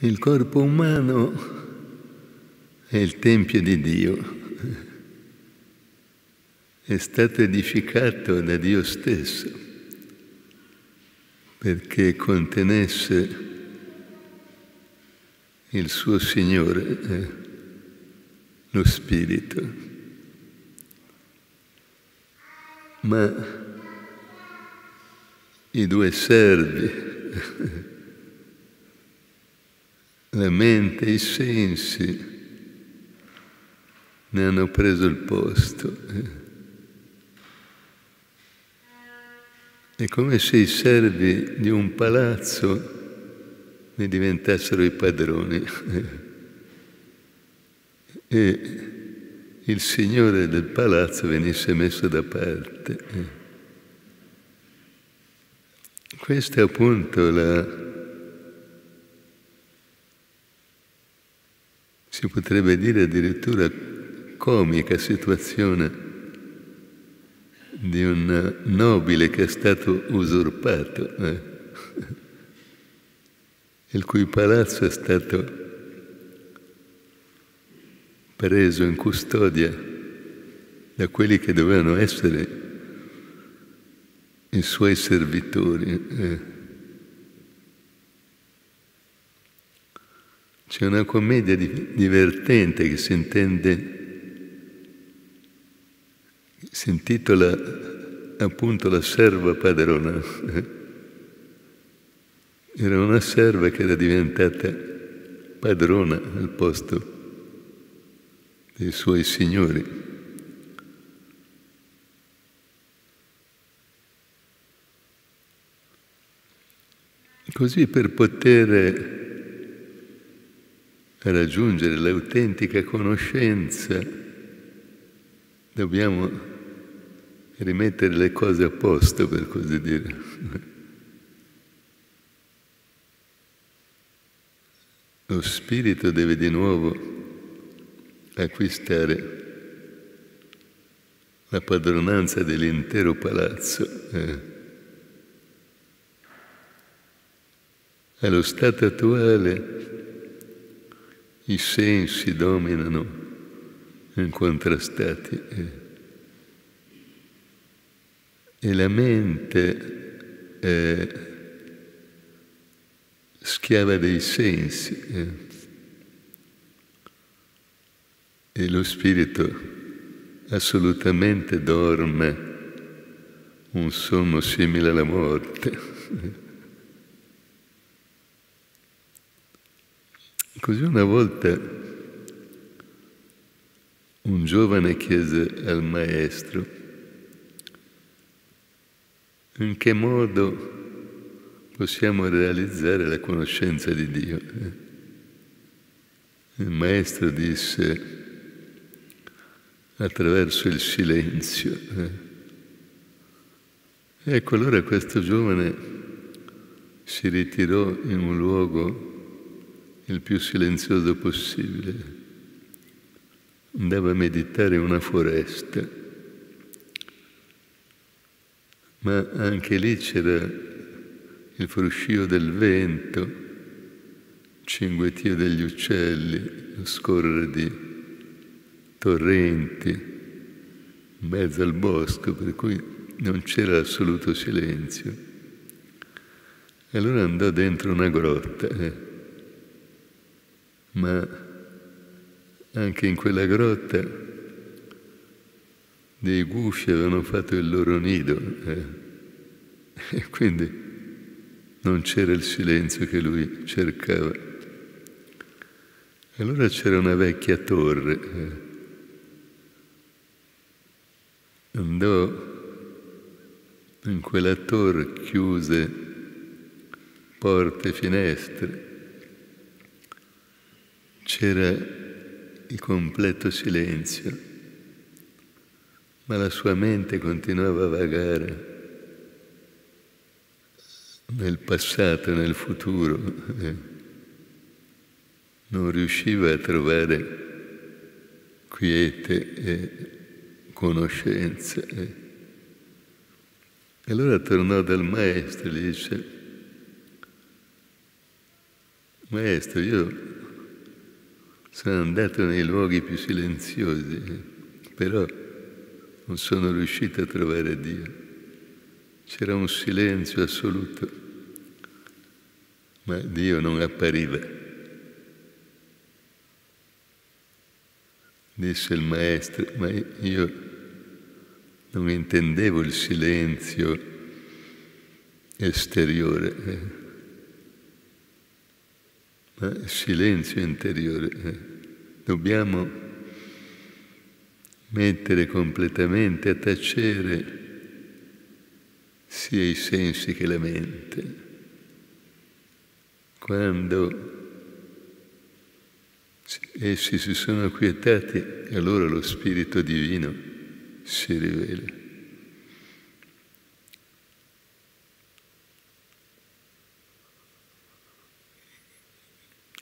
Il corpo umano è il Tempio di Dio, è stato edificato da Dio stesso perché contenesse il suo Signore, eh, lo Spirito. Ma i due servi, la mente i sensi, ne hanno preso il posto. Eh. È come se i servi di un palazzo ne diventassero i padroni e il signore del palazzo venisse messo da parte. Questa è appunto la, si potrebbe dire addirittura comica situazione di un nobile che è stato usurpato, eh? il cui palazzo è stato preso in custodia da quelli che dovevano essere i suoi servitori. Eh? C'è una commedia divertente che si intende si intitola appunto La serva padrona. Era una serva che era diventata padrona al posto dei suoi signori. Così per poter raggiungere l'autentica conoscenza dobbiamo rimettere le cose a posto, per così dire. Lo spirito deve di nuovo acquistare la padronanza dell'intero palazzo. Eh. Allo stato attuale i sensi dominano incontrastati. E la mente è schiava dei sensi eh? e lo spirito assolutamente dorme un sonno simile alla morte. Così una volta un giovane chiese al maestro, in che modo possiamo realizzare la conoscenza di Dio? Il maestro disse attraverso il silenzio. Ecco allora questo giovane si ritirò in un luogo il più silenzioso possibile. Andava a meditare in una foresta ma anche lì c'era il fruscio del vento, il cinguettio degli uccelli, lo scorrere di torrenti in mezzo al bosco, per cui non c'era assoluto silenzio. E allora andò dentro una grotta, eh. Ma anche in quella grotta dei gufi avevano fatto il loro nido eh? e quindi non c'era il silenzio che lui cercava. Allora c'era una vecchia torre. Eh? Andò in quella torre, chiuse porte e finestre. C'era il completo silenzio ma la sua mente continuava a vagare nel passato e nel futuro, non riusciva a trovare quiete e conoscenza. Eh. E allora tornò dal maestro e gli dice, maestro, io sono andato nei luoghi più silenziosi, però non sono riuscito a trovare Dio. C'era un silenzio assoluto, ma Dio non appariva. Disse il maestro, ma io non intendevo il silenzio esteriore, eh, ma il silenzio interiore. Eh. Dobbiamo mettere completamente a tacere sia i sensi che la mente. Quando essi si sono acquietati, allora lo Spirito Divino si rivela.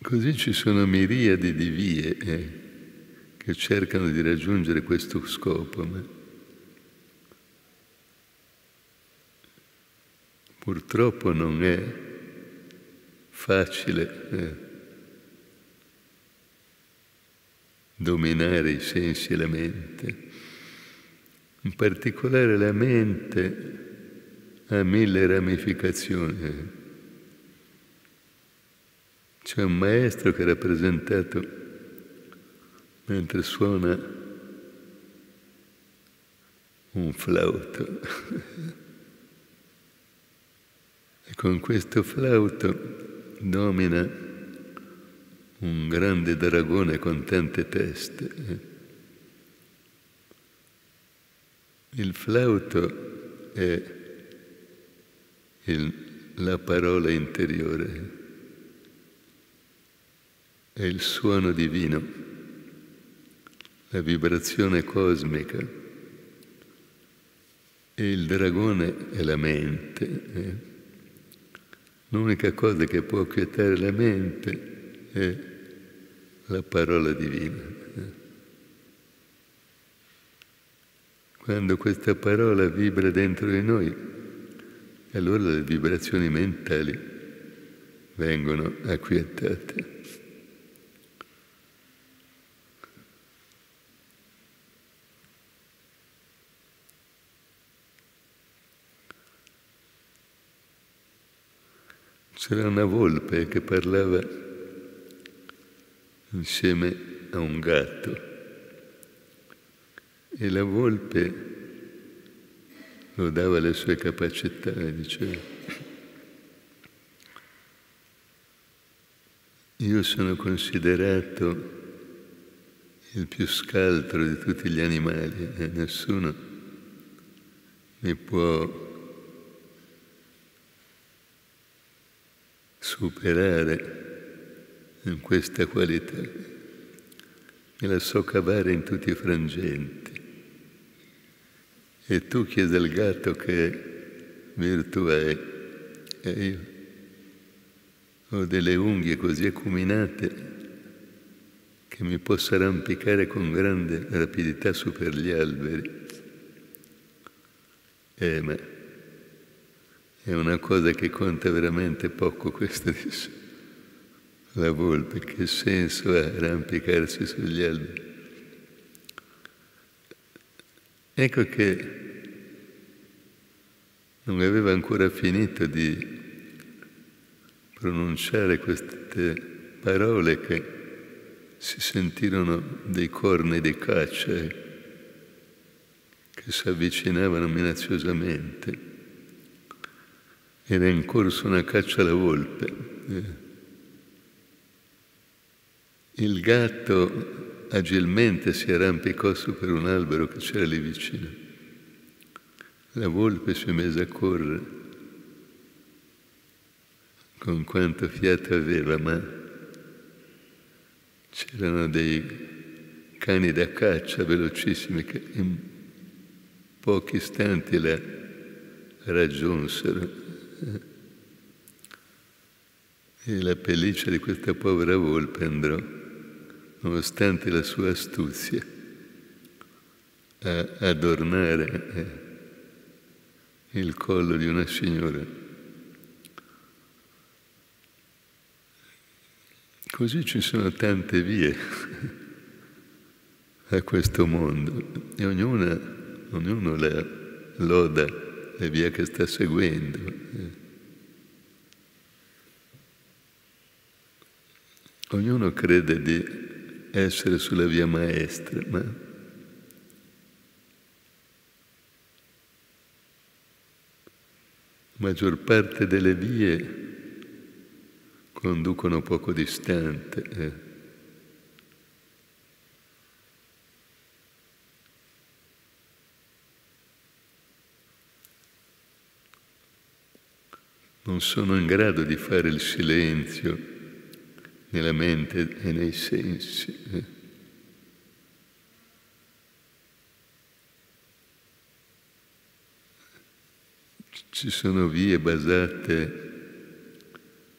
Così ci sono miriadi di vie eh, che cercano di raggiungere questo scopo. Ma Purtroppo non è facile eh, dominare i sensi e la mente. In particolare la mente ha mille ramificazioni. C'è un maestro che è rappresentato mentre suona un flauto. E con questo flauto domina un grande dragone con tante teste. Il flauto è il, la parola interiore, è il suono divino, la vibrazione cosmica e il dragone è la mente. Eh? L'unica cosa che può quietare la mente è la parola divina. Quando questa parola vibra dentro di noi, allora le vibrazioni mentali vengono acquietate. C'era una volpe che parlava insieme a un gatto. E la volpe lo dava le sue capacità e diceva io sono considerato il più scaltro di tutti gli animali e nessuno mi può superare questa qualità. Me la so cavare in tutti i frangenti. E tu chiedi al gatto che virtù hai. E io ho delle unghie così acuminate che mi posso arrampicare con grande rapidità su per gli alberi. Eh, ma è una cosa che conta veramente poco questa di la volpe, che senso ha arrampicarsi sugli alberi? Ecco che non aveva ancora finito di pronunciare queste parole che si sentirono dei corni di caccia che si avvicinavano era in corso una caccia alla volpe. Il gatto agilmente si arrampicò su per un albero che c'era lì vicino. La volpe si mise a correre con quanto fiato aveva, ma c'erano dei cani da caccia velocissimi che in pochi istanti la raggiunsero e la pelliccia di questa povera volpe andrò, nonostante la sua astuzia, a adornare eh, il collo di una signora. Così ci sono tante vie a questo mondo e ognuna, ognuno la loda la via che sta seguendo. Ognuno crede di essere sulla via maestra, ma la maggior parte delle vie conducono poco distante. Eh. Non sono in grado di fare il silenzio nella mente e nei sensi. Ci sono vie basate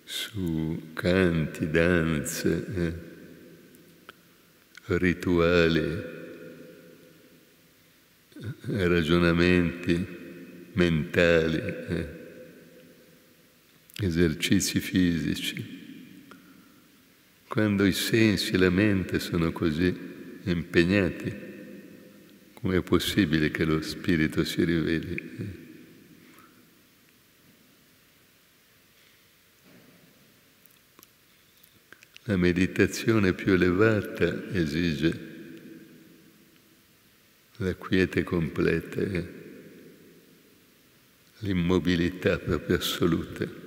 su canti, danze, eh, rituali, eh, ragionamenti mentali, eh, esercizi fisici. Quando i sensi e la mente sono così impegnati, come è possibile che lo spirito si riveli? La meditazione più elevata esige la quiete completa, l'immobilità proprio assoluta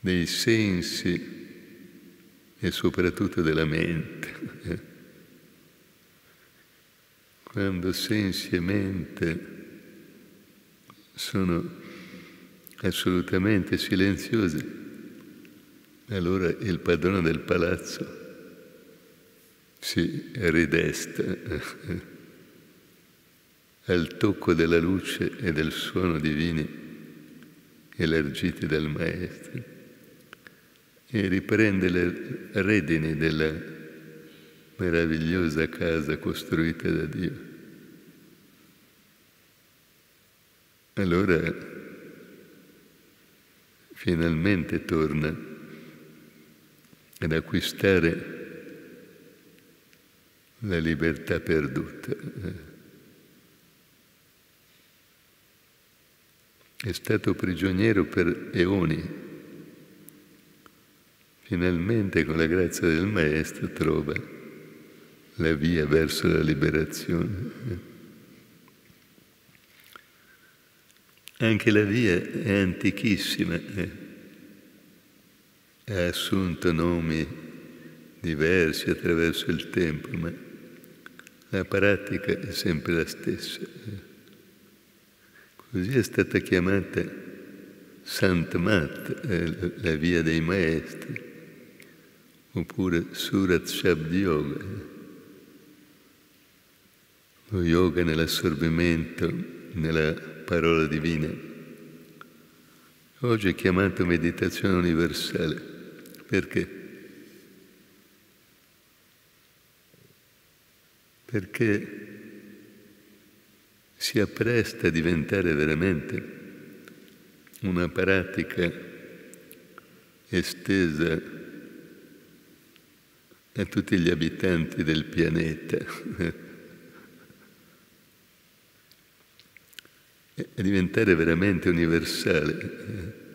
dei sensi e soprattutto della mente. Eh? Quando sensi e mente sono assolutamente silenziosi, allora il padrone del palazzo si ridesta al tocco della luce e del suono divini elargiti dal Maestro e riprende le redini della meravigliosa casa costruita da Dio. Allora finalmente torna ad acquistare la libertà perduta. È stato prigioniero per eoni. Finalmente con la grazia del Maestro trova la via verso la liberazione. Anche la via è antichissima. Eh ha assunto nomi diversi attraverso il tempo, ma la pratica è sempre la stessa. Così è stata chiamata Sant Mat, eh, la via dei maestri, oppure Surat Shabd Yoga, lo yoga nell'assorbimento, nella parola divina. Oggi è chiamato meditazione universale. Perché? Perché si appresta a diventare veramente una pratica estesa a tutti gli abitanti del pianeta, a diventare veramente universale.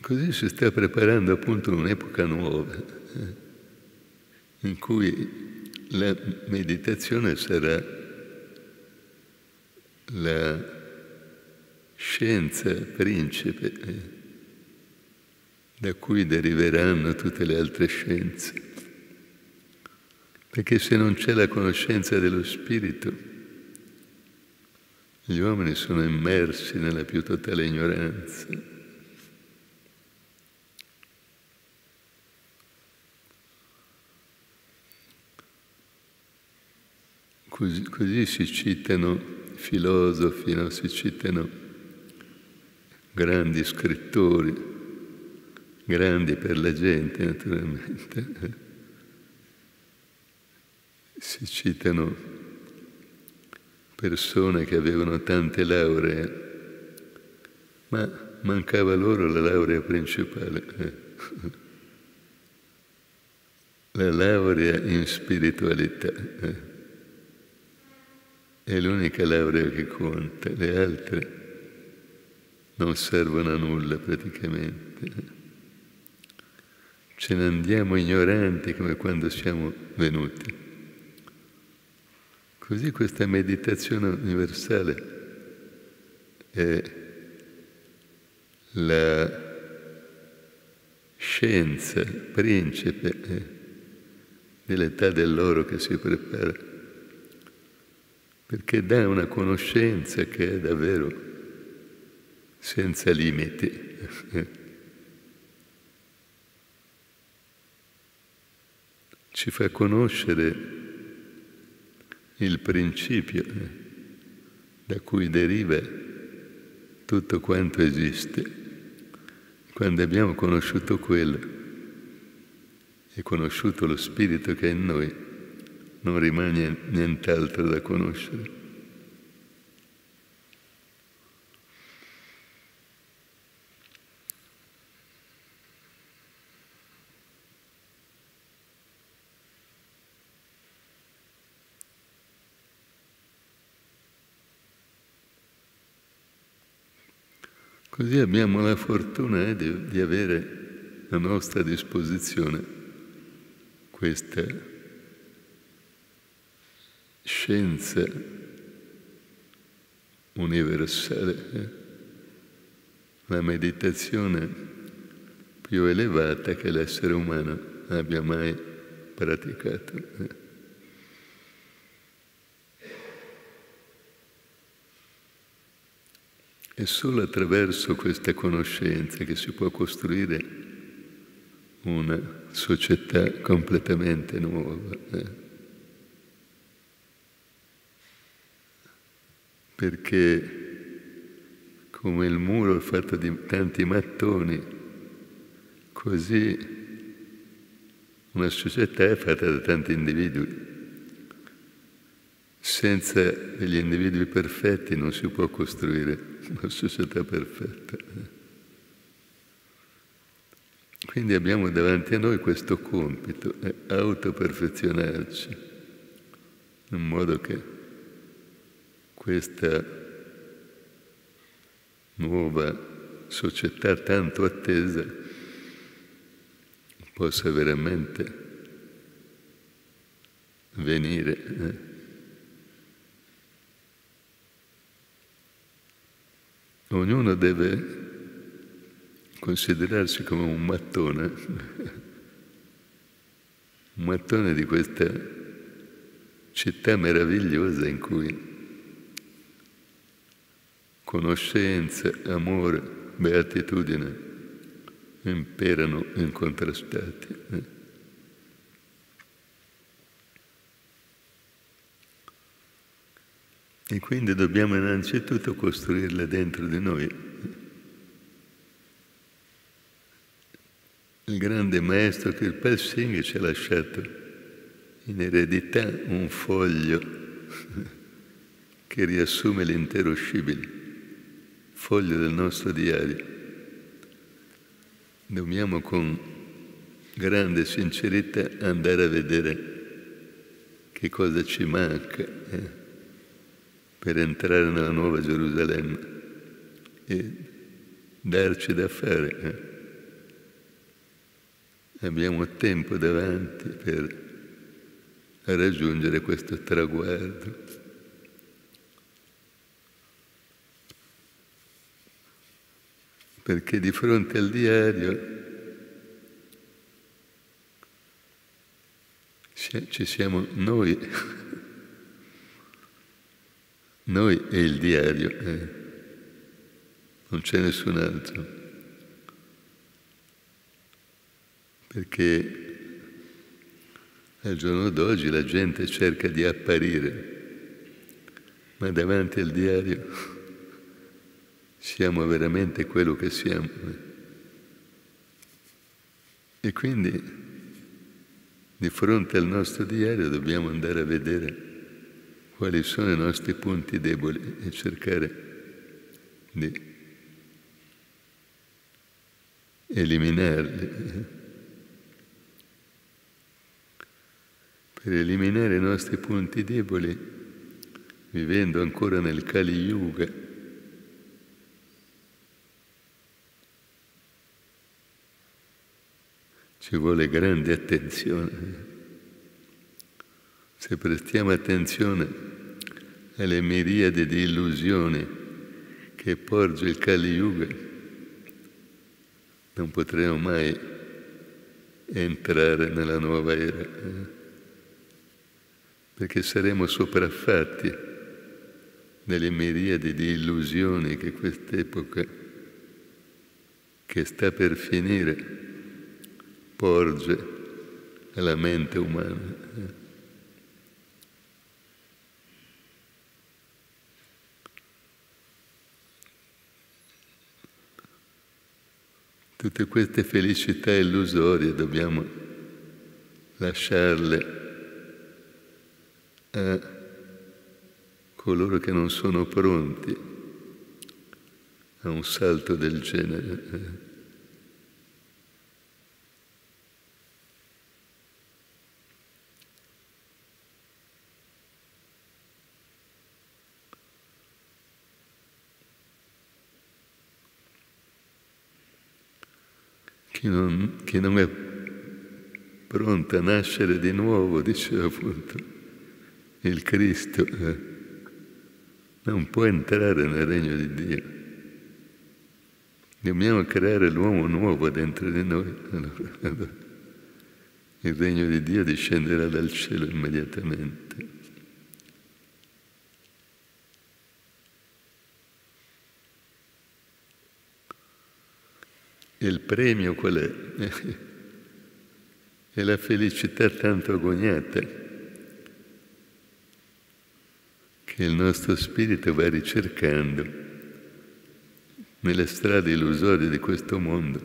Così si sta preparando appunto un'epoca nuova eh, in cui la meditazione sarà la scienza principe eh, da cui deriveranno tutte le altre scienze. Perché se non c'è la conoscenza dello spirito, gli uomini sono immersi nella più totale ignoranza. Così, così si citano filosofi, no? si citano grandi scrittori, grandi per la gente naturalmente. Si citano persone che avevano tante lauree, ma mancava loro la laurea principale, la laurea in spiritualità. È l'unica laurea che conta, le altre non servono a nulla praticamente. Ce ne andiamo ignoranti come quando siamo venuti. Così questa meditazione universale è la scienza principe dell'età dell'oro che si prepara, perché dà una conoscenza che è davvero senza limiti. Ci fa conoscere il principio eh, da cui deriva tutto quanto esiste. Quando abbiamo conosciuto quello e conosciuto lo spirito che è in noi, non rimane nient'altro da conoscere. Così abbiamo la fortuna eh, di, di avere a nostra disposizione questa scienza universale, eh? la meditazione più elevata che l'essere umano abbia mai praticato. Eh? È solo attraverso questa conoscenza che si può costruire una società completamente nuova. Perché come il muro è fatto di tanti mattoni, così una società è fatta da tanti individui. Senza degli individui perfetti non si può costruire una società perfetta. Quindi abbiamo davanti a noi questo compito, è autoperfezionarci, in modo che questa nuova società tanto attesa possa veramente venire. Eh? Ognuno deve considerarsi come un mattone, un mattone di questa città meravigliosa in cui conoscenza, amore, beatitudine imperano incontrastati. Eh? E quindi dobbiamo innanzitutto costruirla dentro di noi. Il grande maestro Kirpal Singh ci ha lasciato in eredità un foglio che riassume l'intero scibile, foglio del nostro diario. Dobbiamo con grande sincerità andare a vedere che cosa ci manca. Eh? per entrare nella nuova Gerusalemme e darci da fare. Eh? Abbiamo tempo davanti per raggiungere questo traguardo. Perché di fronte al diario ci siamo noi noi e il diario, eh. non c'è nessun altro. Perché al giorno d'oggi la gente cerca di apparire, ma davanti al diario siamo veramente quello che siamo. E quindi di fronte al nostro diario dobbiamo andare a vedere quali sono i nostri punti deboli e cercare di eliminarli. Per eliminare i nostri punti deboli, vivendo ancora nel Kali Yuga, ci vuole grande attenzione. Se prestiamo attenzione alle miriadi di illusioni che porge il Kali Yuga, non potremo mai entrare nella nuova era, perché saremo sopraffatti dalle miriadi di illusioni che quest'epoca che sta per finire porge alla mente umana. Tutte queste felicità illusorie dobbiamo lasciarle a coloro che non sono pronti a un salto del genere. Chi non è pronto a nascere di nuovo, diceva appunto il Cristo, eh, non può entrare nel regno di Dio. Dobbiamo creare l'uomo nuovo dentro di noi. Allora, il regno di Dio discenderà dal cielo immediatamente. Il premio qual è? È la felicità tanto agognata che il nostro spirito va ricercando nelle strade illusorie di questo mondo,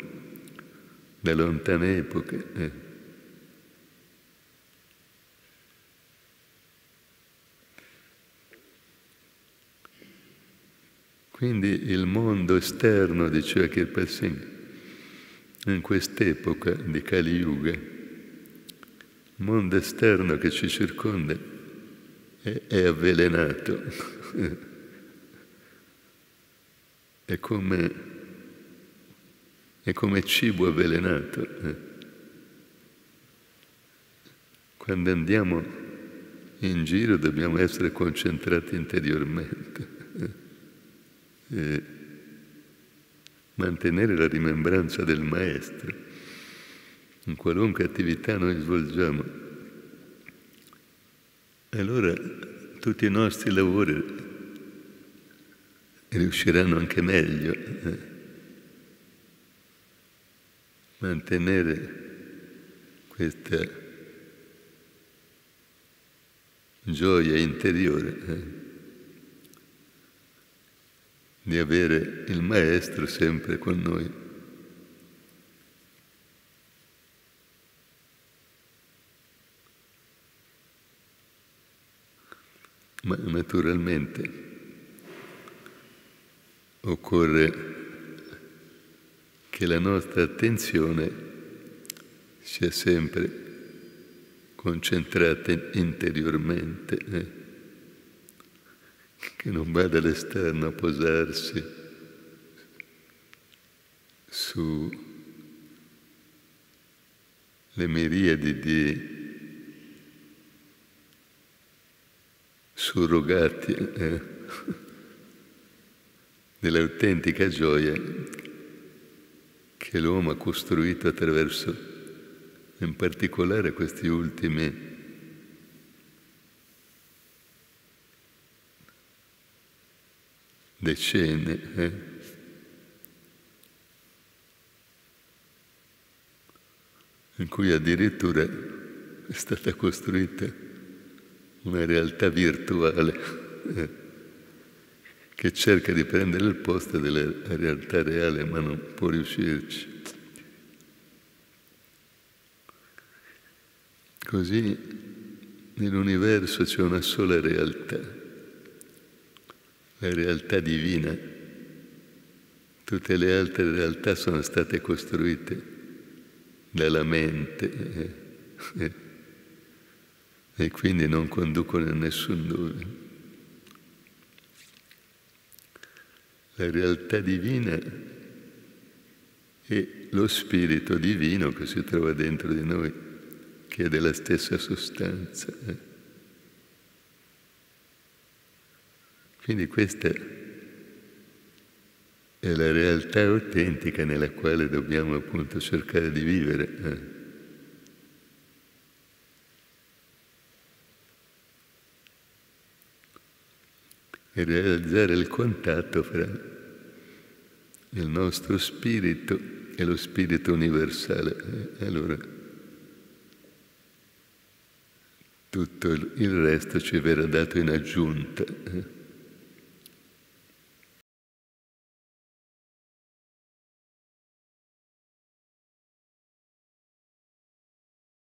da lontane epoche. Eh. Quindi il mondo esterno, diceva Kirpa Singh, in quest'epoca di Kali Yuga, il mondo esterno che ci circonda è, è avvelenato, è come, è come cibo avvelenato. Quando andiamo in giro dobbiamo essere concentrati interiormente. Mantenere la rimembranza del Maestro in qualunque attività noi svolgiamo. Allora tutti i nostri lavori riusciranno anche meglio. Eh? Mantenere questa gioia interiore. Di avere il Maestro sempre con noi. Ma naturalmente occorre che la nostra attenzione sia sempre concentrata interiormente. Eh? Che non va dall'esterno a posarsi su le miriadi di surrogati eh, dell'autentica gioia che l'uomo ha costruito attraverso in particolare questi ultimi decenni. Eh? in cui addirittura è stata costruita una realtà virtuale eh, che cerca di prendere il posto della realtà reale ma non può riuscirci. Così nell'universo c'è una sola realtà, la realtà divina. Tutte le altre realtà sono state costruite dalla mente eh, eh, e quindi non conducono a nessun dove. La realtà divina è lo spirito divino che si trova dentro di noi, che è della stessa sostanza. Eh. Quindi questa è la realtà autentica nella quale dobbiamo appunto cercare di vivere. Eh. E realizzare il contatto fra il nostro spirito e lo spirito universale. Eh. Allora tutto il resto ci verrà dato in aggiunta. Eh.